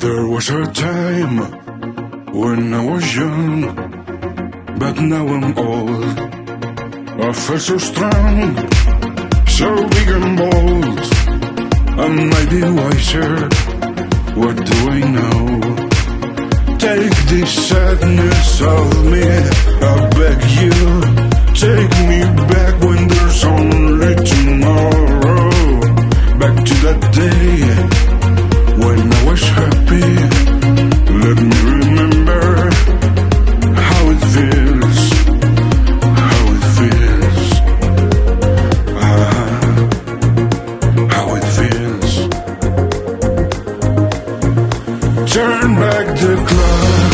There was a time when I was young, but now I'm old. I feel so strong, so big and bold. I might be wiser, what do I know? Take this sadness of I was happy. Let me remember how it feels, how it feels, ah, how it feels. Turn back the clock,